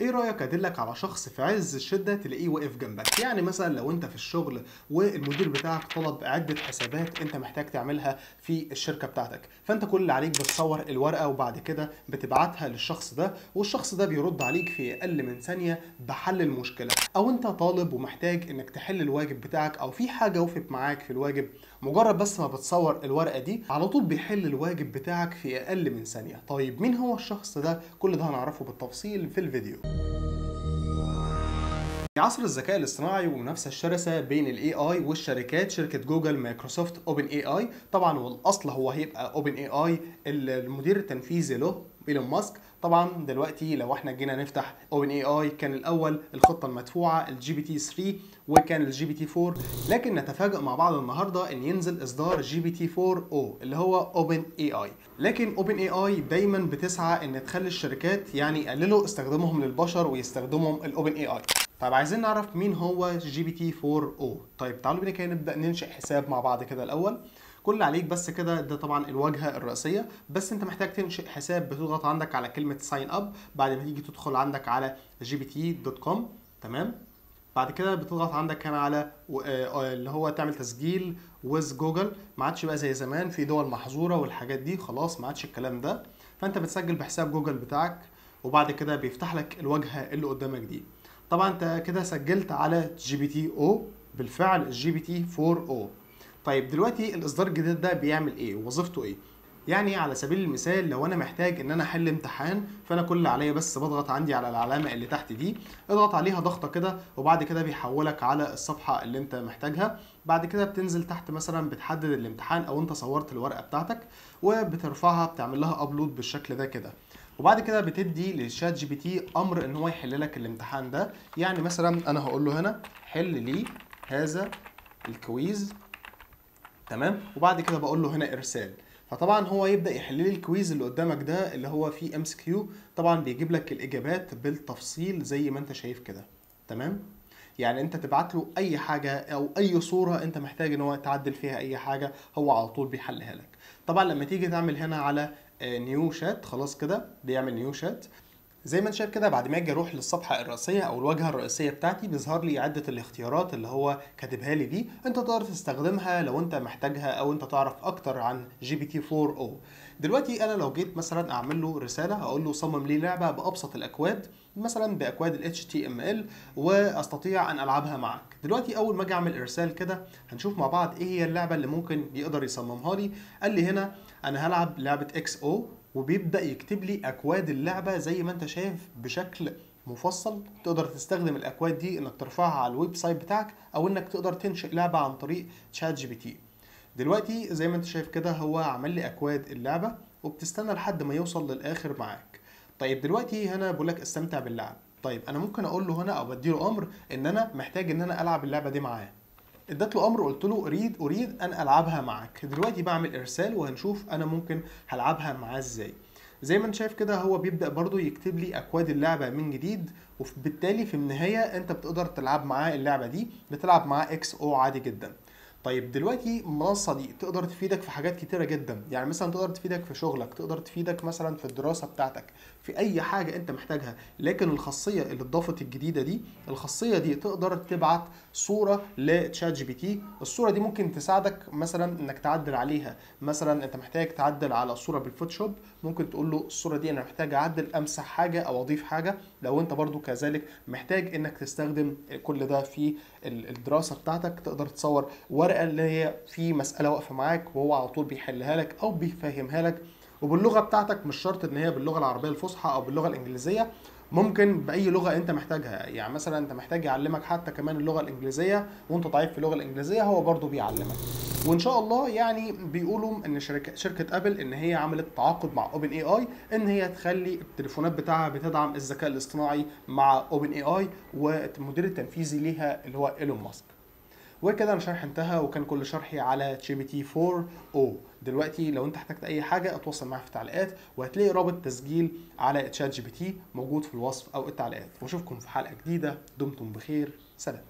إيه رأيك ادلك على شخص في عز الشدة تلاقيه واقف جنبك؟ يعني مثلا لو انت في الشغل والمدير بتاعك طلب عده حسابات انت محتاج تعملها في الشركة بتاعتك. فانت كل اللي عليك بتصور الورقة وبعد كده بتبعتها للشخص ده والشخص ده بيرد عليك في أقل من ثانية بحل المشكلة. أو انت طالب ومحتاج انك تحل الواجب بتاعك أو في حاجة وقفت معاك في الواجب مجرد بس ما بتصور الورقة دي على طول بيحل الواجب بتاعك في أقل من ثانية. طيب مين هو الشخص ده؟ كل ده هنعرفه بالتفصيل في الفيديو. في عصر الذكاء الاصطناعي والمنافسه الشرسة بين ال AI والشركات شركة جوجل مايكروسوفت OpenAI طبعا والأصل هو هيبقى OpenAI المدير التنفيذي له. إيلون ماسك. طبعا دلوقتي لو إحنا جينا نفتح OpenAI كان الأول الخطة المدفوعة ال GPT 3 وكان ال GPT 4 لكن نتفاجئ مع بعض النهارده إن ينزل إصدار GPT 4o اللي هو OpenAI لكن OpenAI دايما بتسعى إن تخلي الشركات يعني يقللوا استخدامهم للبشر ويستخدمهم ال OpenAI طيب عايزين نعرف مين هو GPT 4o طيب تعالوا بينا كده نبدأ ننشئ حساب مع بعض كده الأول. كل اللي عليك بس كده ده طبعا الواجهة الرئيسية. بس أنت محتاج تنشئ حساب بتضغط عندك على كلمة sign up بعد ما تيجي تدخل عندك على gpt.com تمام؟ بعد كده بتضغط عندك هنا على اللي هو تعمل تسجيل ويز جوجل ما عادش بقى زي زمان في دول محظورة والحاجات دي خلاص ما عادش الكلام ده. فأنت بتسجل بحساب جوجل بتاعك وبعد كده بيفتح لك الواجهة اللي قدامك دي. طبعا أنت كده سجلت على GPT أو بالفعل ال GPT 4o طيب دلوقتي الإصدار الجديد ده بيعمل إيه؟ وظيفته إيه؟ يعني على سبيل المثال لو أنا محتاج إن أنا أحل امتحان فأنا كل اللي عليا بس بضغط عندي على العلامة اللي تحت دي اضغط عليها ضغطة كده وبعد كده بيحولك على الصفحة اللي أنت محتاجها. بعد كده بتنزل تحت مثلا بتحدد الامتحان أو أنت صورت الورقة بتاعتك وبترفعها بتعمل لها upload بالشكل ده كده. وبعد كده بتدي لل ChatGPT أمر إن هو يحل لك الامتحان ده. يعني مثلا أنا هقول له هنا حل لي هذا ال quiz تمام؟ وبعد كده بقول له هنا إرسال. فطبعا هو يبدأ يحل لي ال quiz اللي قدامك ده اللي هو فيه MCQ. طبعا بيجيب لك الإجابات بالتفصيل زي ما أنت شايف كده. تمام؟ يعني أنت تبعت له أي حاجة أو أي صورة أنت محتاج إن هو تعدل فيها أي حاجة هو على طول بيحلها لك. طبعا لما تيجي تعمل هنا على new chat خلاص كده بيعمل new chat زي ما انت شايف كده بعد ما أجي أروح للصفحة الرئيسية أو الواجهة الرئيسية بتاعتي بيظهر لي عده الاختيارات اللي هو كاتبها لي دي. انت تقدر تستخدمها لو انت محتاجها أو انت تعرف أكتر عن GPT 4o. دلوقتي أنا لو جيت مثلا أعمل له رسالة أقول له صمم لي لعبة بأبسط الأكواد مثلا بأكواد ال HTML وأستطيع أن ألعبها معك. دلوقتي أول ما أجي أعمل إرسال كده هنشوف مع بعض إيه هي اللعبة اللي ممكن يقدر يصممها لي. قال لي هنا أنا هلعب لعبة XO وبيبدأ يكتب لي أكواد اللعبة زي ما انت شايف بشكل مفصل. تقدر تستخدم الأكواد دي إنك ترفعها على ال website بتاعك أو إنك تقدر تنشئ لعبة عن طريق ChatGPT دلوقتي زي ما انت شايف كده هو عمل لي أكواد اللعبة وبتستنى لحد ما يوصل للآخر معاك. طيب دلوقتي هنا بقول لك استمتع باللعب. طيب أنا ممكن أقول له هنا أو بديله أمر إن أنا محتاج إن أنا ألعب اللعبة دي معاه. اديت له أمر قلت له أريد أريد أن ألعبها معك دلوقتي بعمل إرسال وهنشوف أنا ممكن هلعبها معاه إزاي. زي ما أنت شايف كده هو بيبدأ برضو يكتب لي أكواد اللعبة من جديد وبالتالي في النهاية أنت بتقدر تلعب معاه اللعبة دي بتلعب معاه إكس أو عادي جدا. طيب دلوقتي المنصه دي تقدر تفيدك في حاجات كتيرة جدا. يعني مثلا تقدر تفيدك في شغلك تقدر تفيدك مثلا في الدراسة بتاعتك في أي حاجة أنت محتاجها. لكن الخاصية اللي اتضافت الجديدة دي الخاصية دي تقدر تبعت صورة ل ChatGPT الصورة دي ممكن تساعدك مثلا إنك تعدل عليها. مثلا أنت محتاج تعدل على صورة بال Photoshop ممكن تقول له الصورة دي أنا محتاج أعدل أمسح حاجة أو أضيف حاجة. لو أنت برضو كذلك محتاج إنك تستخدم كل ده في الدراسة بتاعتك تقدر تصور ورقه اللي هي في مسألة واقفة معاك وهو على طول بيحلها لك أو بيفهمها لك وباللغة بتاعتك مش شرط إن هي باللغة العربية الفصحى أو باللغة الإنجليزية ممكن بأي لغة أنت محتاجها. يعني مثلا أنت محتاج يعلمك حتى كمان اللغة الإنجليزية وأنت ضعيف في اللغة الإنجليزية هو برضو بيعلمك. وإن شاء الله يعني بيقولوا إن شركه شركة أبل إن هي عملت تعاقد مع OpenAI إن هي تخلي التليفونات بتاعها بتدعم الذكاء الاصطناعي مع OpenAI والمدير التنفيذي ليها اللي هو إيلون ماسك. وكده أنا شرح انتهى وكان كل شرحي على GPT 4o دلوقتي لو انت احتجت أي حاجة اتواصل معايا في التعليقات وهتلاقي رابط تسجيل على ChatGPT موجود في الوصف أو التعليقات. وأشوفكم في حلقة جديدة. دمتم بخير. سلام.